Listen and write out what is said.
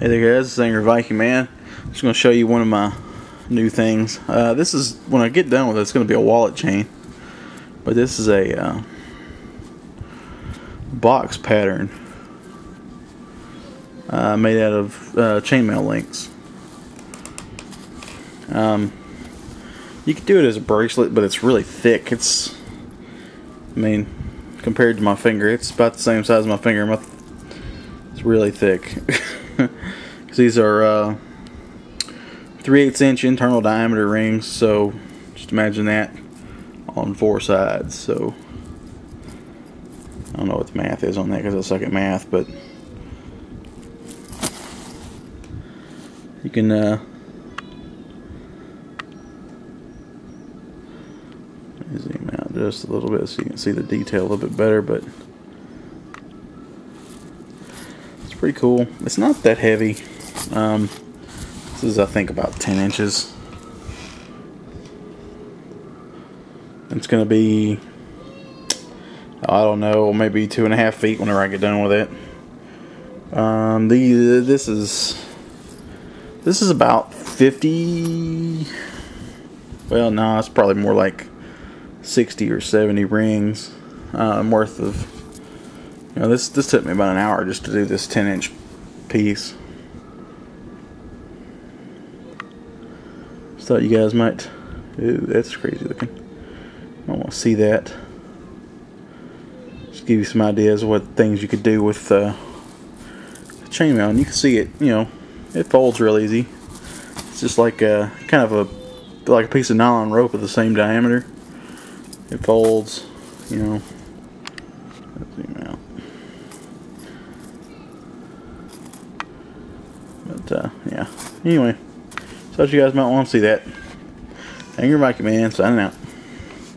Hey there guys, Angry Viking Man. I'm just going to show you one of my new things. Uh, this is, when I get done with it, it's going to be a wallet chain. But this is a uh, box pattern uh, made out of uh, chainmail links. Um, you could do it as a bracelet, but it's really thick. It's, I mean, compared to my finger, it's about the same size as my finger. My it's really thick. These are uh, 3 8 inch internal diameter rings, so just imagine that on four sides. So I don't know what the math is on that because I suck at math, but you can uh, zoom out just a little bit so you can see the detail a little bit better, but it's pretty cool. It's not that heavy. Um, this is, I think, about 10 inches. It's going to be, I don't know, maybe two and a half feet whenever I get done with it. Um, the this is this is about 50. Well, no, it's probably more like 60 or 70 rings um, worth of. You know, this this took me about an hour just to do this 10 inch piece. Just thought you guys might. Ooh, that's crazy looking. I want to see that. Just give you some ideas of what things you could do with uh, chainmail. And you can see it, you know, it folds real easy. It's just like a kind of a like a piece of nylon rope of the same diameter. It folds, you know. Let's zoom out. But uh, yeah. Anyway, so you guys might want to see that. Angry Viking Man signing out.